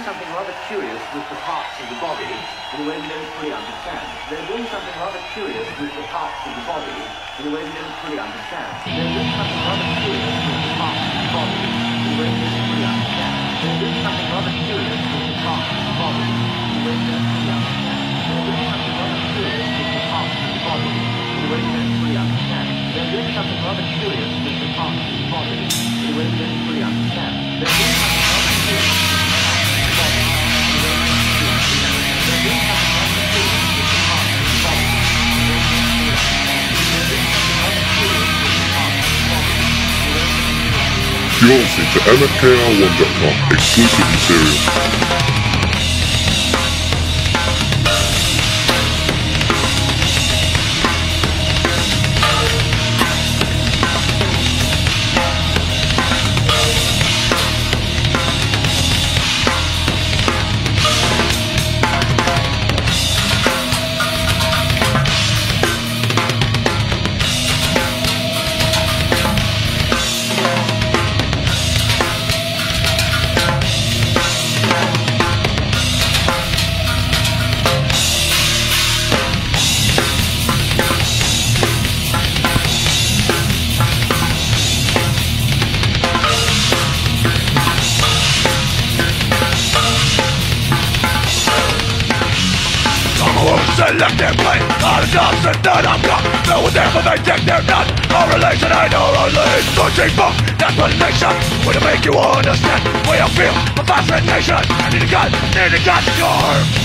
doing something rather curious with the parts of the body in a way we don't fully understand. They're doing something rather curious with the parts of the body in a way we don't fully understand. They're doing something rather curious with the parts of the body in a way we don't fully understand. They're doing something rather curious with the parts of the body in a way we don't fully understand. They're doing something rather curious with the parts of the body in a way we don't fully understand. They're doing something rather curious with the parts of the body in a way we don't fully understand. They're doing something rather curious You're listening to MFKR1.com, exclusively serious. selectively All the jobs and none I'm got No one there but they think they're not. No relation I know only Searching for explanation Way to make you understand. Way I feel a fascination Need a gun, need a gun, your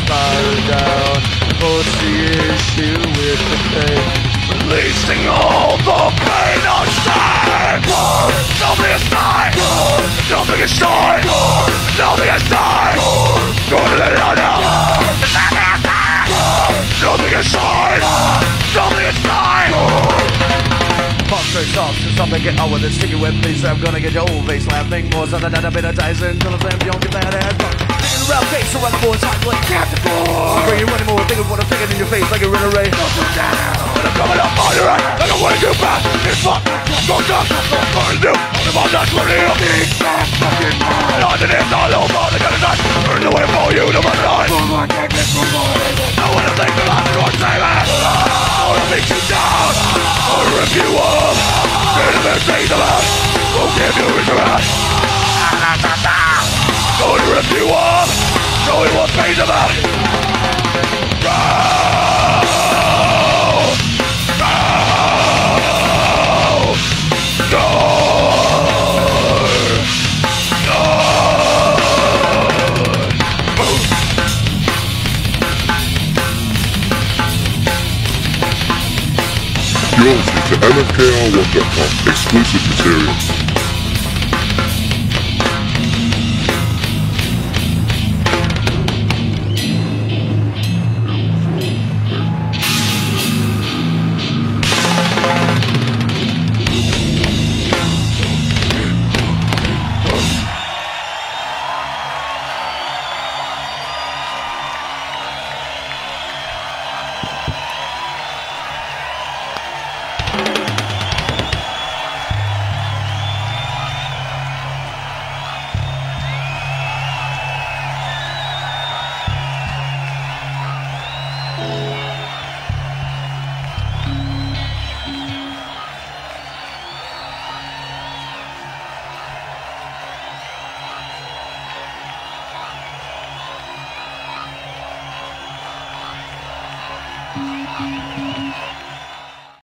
spiral down. What's the issue with the pain? Releasing all the pain on shame Nothing is mine. Nothing is mine. Nothing is mine Nothing is mine Nothing is mine Nothing is mine. Pop straight off to something get on with it Sticky web please. I'm gonna get your old face laughing More than that I've been a Tyson Gonna slam you don't get that ass Face around the board's hot like Captain Boy Bring you running more Thinking what I'm thinking in your face Like a runner ray When I'm coming up on your right Like I'm way too fast It's fuck Go down. Nothing new Only my that's what it is Fucking And on it is all over The gun is not Turn away for you to run on. I wanna think the last one save it I wanna beat you down. I wanna rip you up. Get the best things about Go give you his right Gonna rip you up Show you what pain's about You're listening to MFKR1.com, exclusively serious.